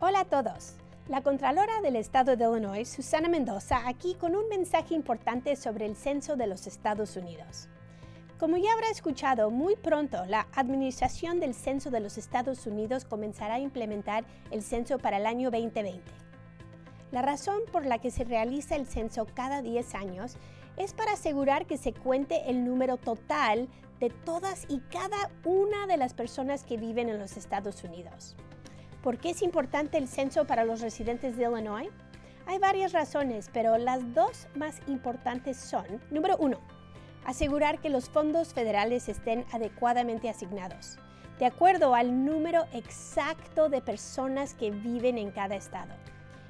Hola a todos. La Contralora del Estado de Illinois, Susana Mendoza, aquí con un mensaje importante sobre el censo de los Estados Unidos. Como ya habrá escuchado, muy pronto la Administración del Censo de los Estados Unidos comenzará a implementar el censo para el año 2020. La razón por la que se realiza el censo cada 10 años es para asegurar que se cuente el número total de todas y cada una de las personas que viven en los Estados Unidos. ¿Por qué es importante el censo para los residentes de Illinois? Hay varias razones, pero las dos más importantes son, número uno, asegurar que los fondos federales estén adecuadamente asignados, de acuerdo al número exacto de personas que viven en cada estado.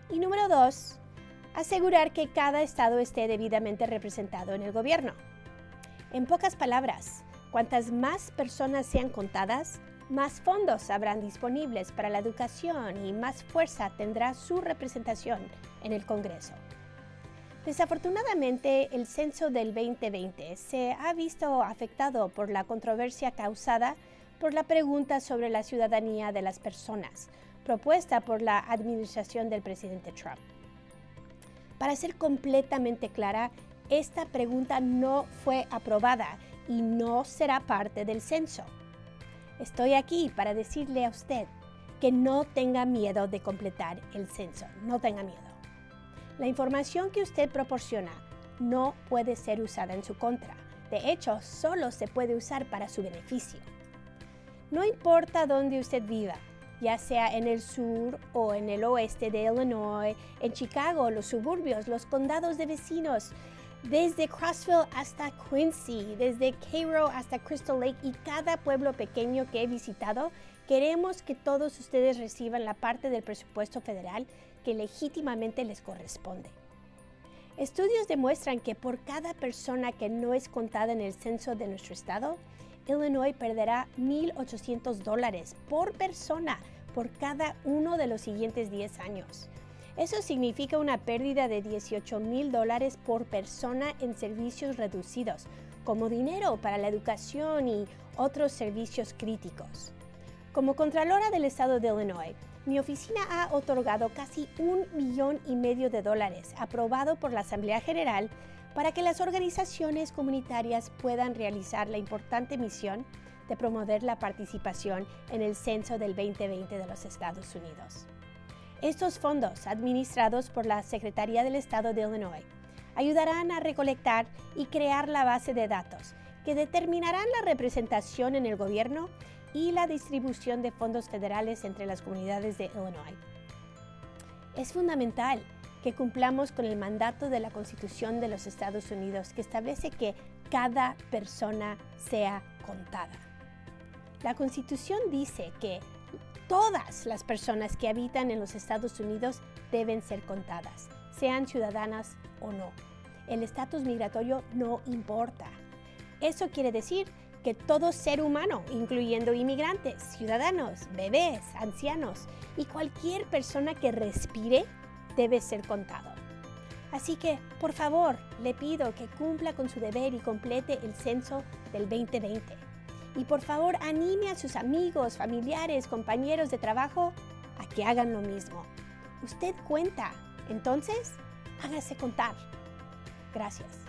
Y número dos, asegurar que cada estado esté debidamente representado en el gobierno. En pocas palabras, cuantas más personas sean contadas, más fondos habrán disponibles para la educación y más fuerza tendrá su representación en el Congreso. Desafortunadamente, el censo del 2020 se ha visto afectado por la controversia causada por la pregunta sobre la ciudadanía de las personas, propuesta por la administración del presidente Trump. Para ser completamente clara, esta pregunta no fue aprobada y no será parte del censo. Estoy aquí para decirle a usted que no tenga miedo de completar el censo, no tenga miedo. La información que usted proporciona no puede ser usada en su contra. De hecho, solo se puede usar para su beneficio. No importa dónde usted viva, ya sea en el sur o en el oeste de Illinois, en Chicago, los suburbios, los condados de vecinos, desde Crossville hasta Quincy, desde Cairo hasta Crystal Lake y cada pueblo pequeño que he visitado, queremos que todos ustedes reciban la parte del presupuesto federal que legítimamente les corresponde. Estudios demuestran que por cada persona que no es contada en el censo de nuestro estado, Illinois perderá 1.800 dólares por persona por cada uno de los siguientes 10 años. Eso significa una pérdida de 18 mil dólares por persona en servicios reducidos, como dinero para la educación y otros servicios críticos. Como Contralora del Estado de Illinois, mi oficina ha otorgado casi un millón y medio de dólares aprobado por la Asamblea General para que las organizaciones comunitarias puedan realizar la importante misión de promover la participación en el censo del 2020 de los Estados Unidos. Estos fondos, administrados por la Secretaría del Estado de Illinois, ayudarán a recolectar y crear la base de datos que determinarán la representación en el gobierno y la distribución de fondos federales entre las comunidades de Illinois. Es fundamental que cumplamos con el mandato de la Constitución de los Estados Unidos que establece que cada persona sea contada. La Constitución dice que Todas las personas que habitan en los Estados Unidos deben ser contadas, sean ciudadanas o no. El estatus migratorio no importa. Eso quiere decir que todo ser humano, incluyendo inmigrantes, ciudadanos, bebés, ancianos y cualquier persona que respire, debe ser contado. Así que, por favor, le pido que cumpla con su deber y complete el censo del 2020 y por favor anime a sus amigos, familiares, compañeros de trabajo a que hagan lo mismo. Usted cuenta, entonces hágase contar. Gracias.